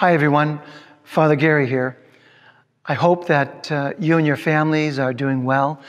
Hi, everyone. Father Gary here. I hope that uh, you and your families are doing well.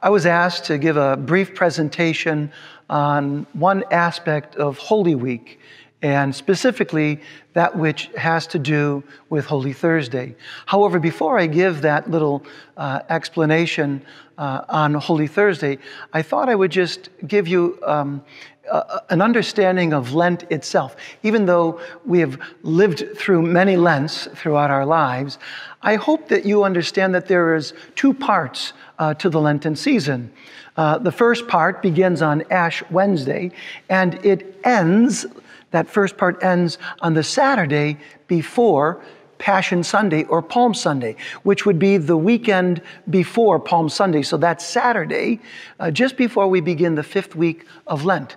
I was asked to give a brief presentation on one aspect of Holy Week, and specifically that which has to do with Holy Thursday. However, before I give that little uh, explanation uh, on Holy Thursday, I thought I would just give you um, uh, an understanding of Lent itself. Even though we have lived through many Lents throughout our lives, I hope that you understand that there is two parts uh, to the Lenten season. Uh, the first part begins on Ash Wednesday, and it ends, that first part ends on the Saturday before Passion Sunday or Palm Sunday, which would be the weekend before Palm Sunday. So that's Saturday, uh, just before we begin the fifth week of Lent.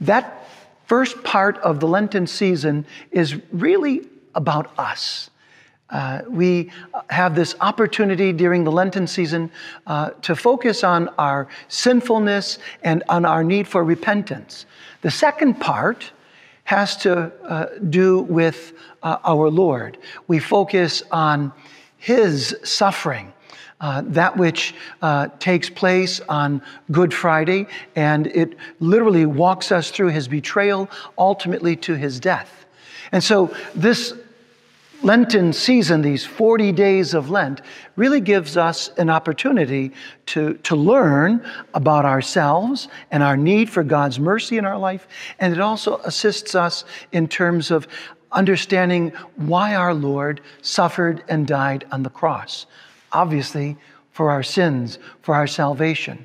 That first part of the Lenten season is really about us. Uh, we have this opportunity during the Lenten season uh, to focus on our sinfulness and on our need for repentance. The second part has to uh, do with uh, our Lord. We focus on His suffering. Uh, that which uh, takes place on Good Friday, and it literally walks us through his betrayal, ultimately to his death. And so, this Lenten season, these 40 days of Lent, really gives us an opportunity to, to learn about ourselves and our need for God's mercy in our life. And it also assists us in terms of understanding why our Lord suffered and died on the cross. Obviously, for our sins, for our salvation.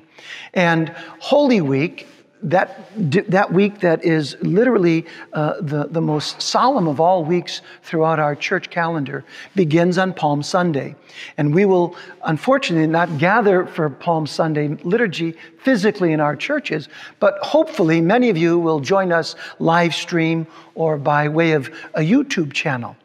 And Holy Week that, that week that is literally uh, the, the most solemn of all weeks throughout our church calendar begins on Palm Sunday. And we will, unfortunately, not gather for Palm Sunday liturgy physically in our churches, but hopefully many of you will join us live stream or by way of a YouTube channel.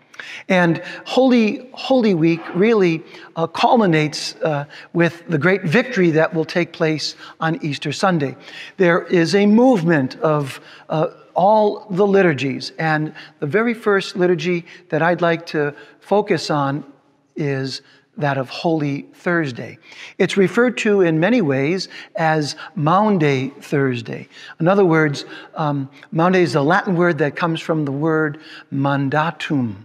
And Holy, Holy Week really uh, culminates uh, with the great victory that will take place on Easter Sunday. There is a movement of uh, all the liturgies, and the very first liturgy that I'd like to focus on is that of Holy Thursday. It's referred to in many ways as Maundy Thursday. In other words, um, is a Latin word that comes from the word mandatum.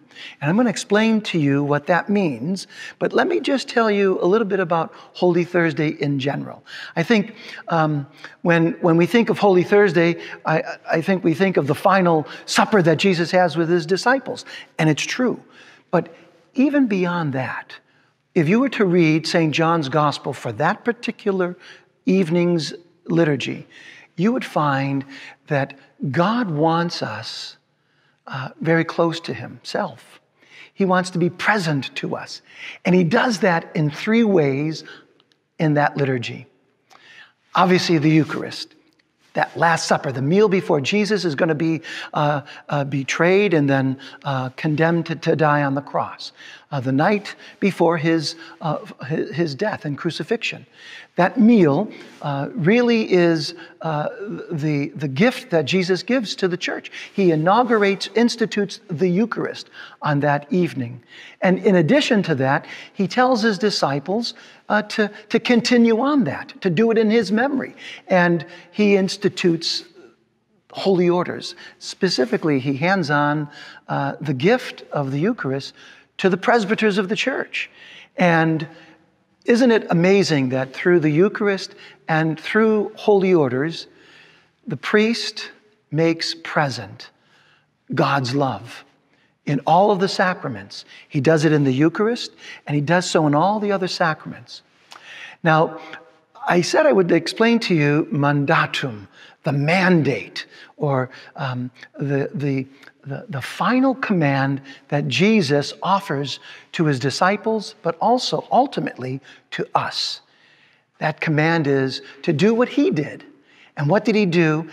And I'm going to explain to you what that means, but let me just tell you a little bit about Holy Thursday in general. I think um, when, when we think of Holy Thursday, I, I think we think of the final supper that Jesus has with his disciples, and it's true. But even beyond that, if you were to read St. John's Gospel for that particular evening's liturgy, you would find that God wants us uh, very close to Himself. He wants to be present to us. And He does that in three ways in that liturgy. Obviously, the Eucharist that Last Supper, the meal before Jesus is going to be uh, uh, betrayed and then uh, condemned to, to, die on the cross, uh, the night before his, uh, his death and crucifixion. That meal uh, really is the, the gift that Jesus gives to the church. He inaugurates, institutes the Eucharist on that evening. And in addition to that, he tells his disciples uh, to, to continue on that, to do it in his memory. And he institutes holy orders. Specifically, he hands on uh, the gift of the Eucharist to the presbyters of the church. And isn't it amazing that through the Eucharist and through holy orders, the priest makes present God's love in all of the sacraments. He does it in the Eucharist, and he does so in all the other sacraments. Now, I said I would explain to you mandatum, the mandate, or um, the, the, the, the final command that Jesus offers to his disciples, but also ultimately to us. That command is to do what he did. And what did he do?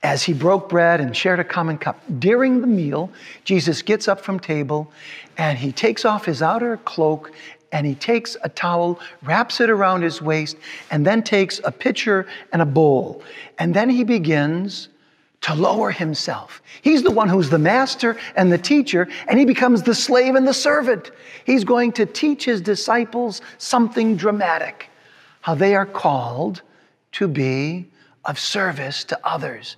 as he broke bread and shared a common cup. During the meal, Jesus gets up from table and he takes off his outer cloak and he takes a towel, wraps it around his waist, and then takes a pitcher and a bowl. And then he begins to lower himself. He's the one who's the master and the teacher, and he becomes the slave and the servant. He's going to teach his disciples something dramatic how they are called to be of service to others.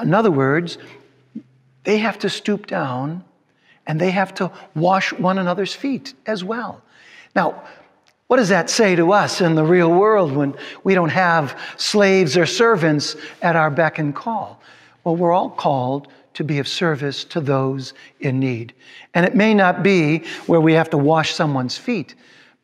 In other words, they have to stoop down and they have to wash one another's feet as well. Now, what does that say to us in the real world when we don't have slaves or servants at our beck and call? Well, we're all called to be of service to those in need. And it may not be where we have to wash someone's feet,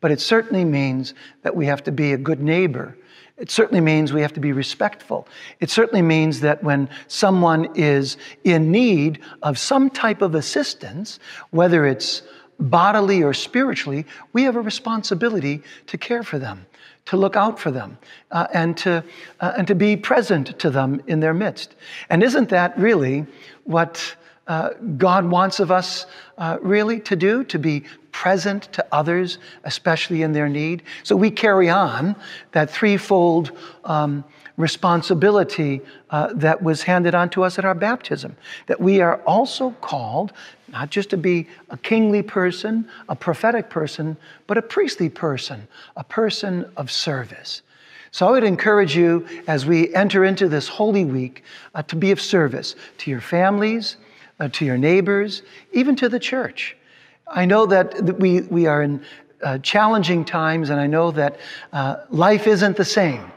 but it certainly means that we have to be a good neighbor. It certainly means we have to be respectful. It certainly means that when someone is in need of some type of assistance, whether it's bodily or spiritually, we have a responsibility to care for them, to look out for them, uh, and, to, uh, and to be present to them in their midst. And isn't that really what uh, God wants of us uh, really to do, to be present to others, especially in their need. So we carry on that threefold um, responsibility uh, that was handed on to us at our baptism. That we are also called not just to be a kingly person, a prophetic person, but a priestly person, a person of service. So I would encourage you as we enter into this Holy Week uh, to be of service to your families, uh, to your neighbors, even to the church. I know that we, we are in uh, challenging times, and I know that uh, life isn't the same,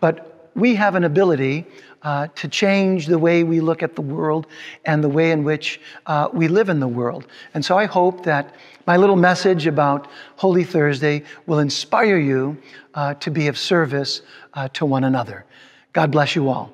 but we have an ability uh, to change the way we look at the world and the way in which uh, we live in the world. And so I hope that my little message about Holy Thursday will inspire you uh, to be of service uh, to one another. God bless you all.